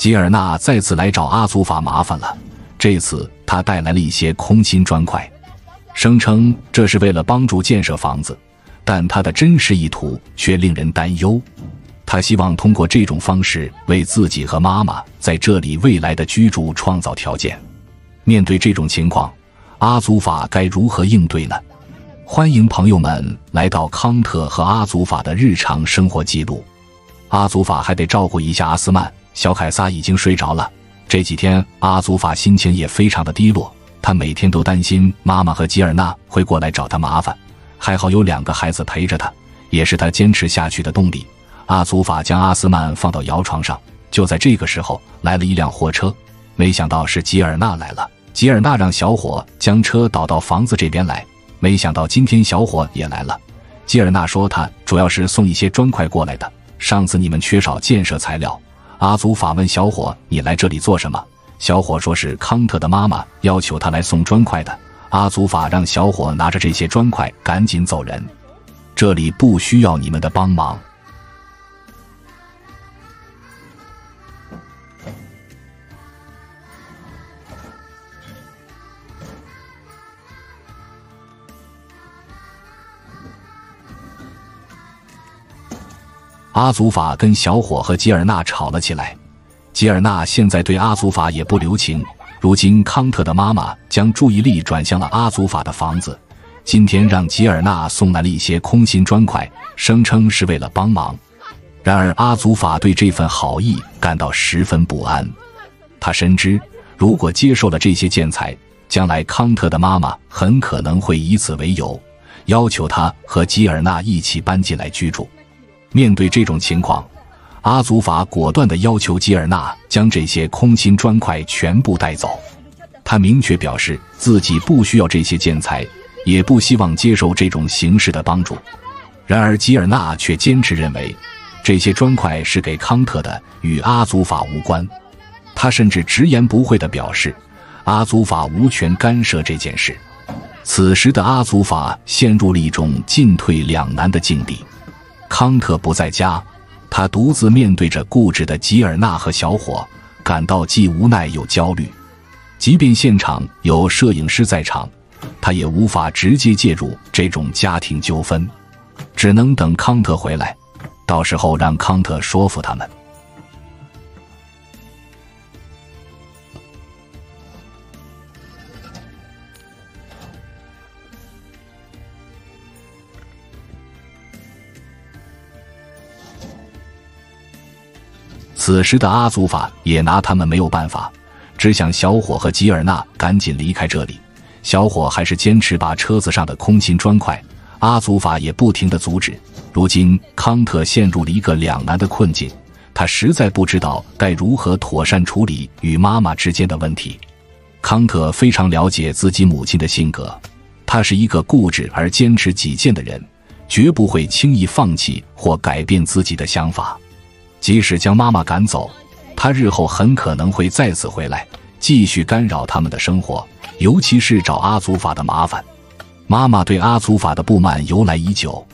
吉尔纳再次来找阿祖法麻烦了，这次他带来了一些空心砖块，声称这是为了帮助建设房子，但他的真实意图却令人担忧。他希望通过这种方式为自己和妈妈在这里未来的居住创造条件。面对这种情况，阿祖法该如何应对呢？欢迎朋友们来到康特和阿祖法的日常生活记录。阿祖法还得照顾一下阿斯曼，小凯撒已经睡着了。这几天阿祖法心情也非常的低落，他每天都担心妈妈和吉尔娜会过来找他麻烦。还好有两个孩子陪着他，也是他坚持下去的动力。阿祖法将阿斯曼放到摇床上，就在这个时候，来了一辆货车。没想到是吉尔娜来了。吉尔娜让小伙将车倒到房子这边来。没想到今天小伙也来了。吉尔娜说他主要是送一些砖块过来的。上次你们缺少建设材料。阿祖法问小伙：“你来这里做什么？”小伙说是康特的妈妈要求他来送砖块的。阿祖法让小伙拿着这些砖块赶紧走人，这里不需要你们的帮忙。阿祖法跟小伙和吉尔纳吵了起来，吉尔纳现在对阿祖法也不留情。如今康特的妈妈将注意力转向了阿祖法的房子，今天让吉尔纳送来了一些空心砖块，声称是为了帮忙。然而阿祖法对这份好意感到十分不安，他深知如果接受了这些建材，将来康特的妈妈很可能会以此为由，要求他和吉尔纳一起搬进来居住。面对这种情况，阿祖法果断地要求吉尔纳将这些空心砖块全部带走。他明确表示自己不需要这些建材，也不希望接受这种形式的帮助。然而，吉尔纳却坚持认为这些砖块是给康特的，与阿祖法无关。他甚至直言不讳地表示，阿祖法无权干涉这件事。此时的阿祖法陷入了一种进退两难的境地。康特不在家，他独自面对着固执的吉尔纳和小伙，感到既无奈又焦虑。即便现场有摄影师在场，他也无法直接介入这种家庭纠纷，只能等康特回来，到时候让康特说服他们。此时的阿祖法也拿他们没有办法，只想小伙和吉尔纳赶紧离开这里。小伙还是坚持把车子上的空心砖块，阿祖法也不停的阻止。如今康特陷入了一个两难的困境，他实在不知道该如何妥善处理与妈妈之间的问题。康特非常了解自己母亲的性格，她是一个固执而坚持己见的人，绝不会轻易放弃或改变自己的想法。即使将妈妈赶走，他日后很可能会再次回来，继续干扰他们的生活，尤其是找阿祖法的麻烦。妈妈对阿祖法的不满由来已久，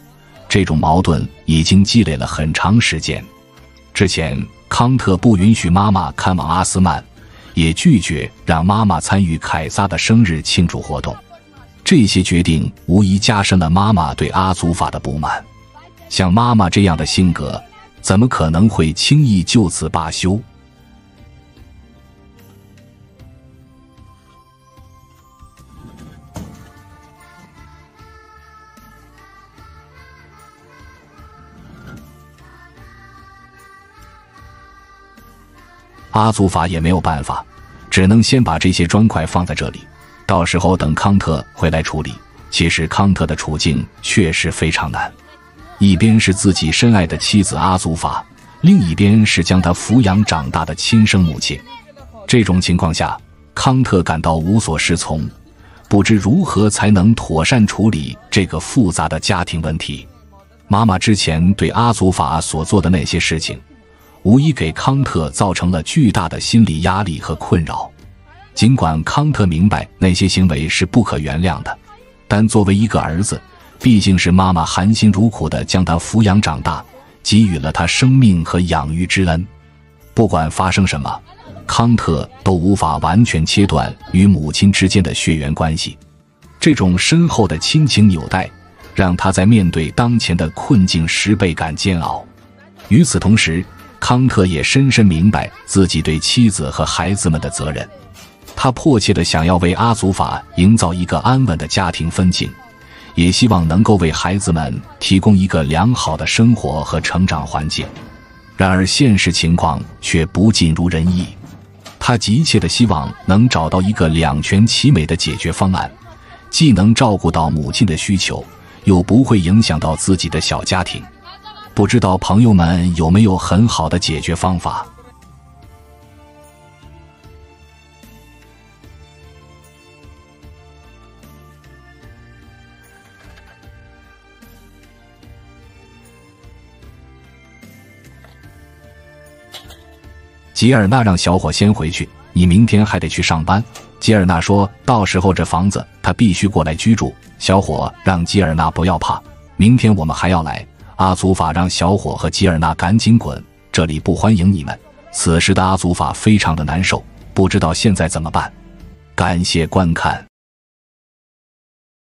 这种矛盾已经积累了很长时间。之前康特不允许妈妈看望阿斯曼，也拒绝让妈妈参与凯撒的生日庆祝活动，这些决定无疑加深了妈妈对阿祖法的不满。像妈妈这样的性格。怎么可能会轻易就此罢休？阿祖法也没有办法，只能先把这些砖块放在这里，到时候等康特回来处理。其实康特的处境确实非常难。一边是自己深爱的妻子阿祖法，另一边是将他抚养长大的亲生母亲。这种情况下，康特感到无所适从，不知如何才能妥善处理这个复杂的家庭问题。妈妈之前对阿祖法所做的那些事情，无疑给康特造成了巨大的心理压力和困扰。尽管康特明白那些行为是不可原谅的，但作为一个儿子，毕竟是妈妈含辛茹苦的将他抚养长大，给予了他生命和养育之恩。不管发生什么，康特都无法完全切断与母亲之间的血缘关系。这种深厚的亲情纽带，让他在面对当前的困境时倍感煎熬。与此同时，康特也深深明白自己对妻子和孩子们的责任。他迫切地想要为阿祖法营造一个安稳的家庭风景，也希望能够为孩子们提供一个良好的生活和成长环境。然而，现实情况却不尽如人意。他急切的希望能找到一个两全其美的解决方案，既能照顾到母亲的需求，又不会影响到自己的小家庭。不知道朋友们有没有很好的解决方法？吉尔纳让小伙先回去，你明天还得去上班。吉尔纳说：“到时候这房子他必须过来居住。”小伙让吉尔纳不要怕，明天我们还要来。阿祖法让小伙和吉尔纳赶紧滚，这里不欢迎你们。此时的阿祖法非常的难受，不知道现在怎么办。感谢观看。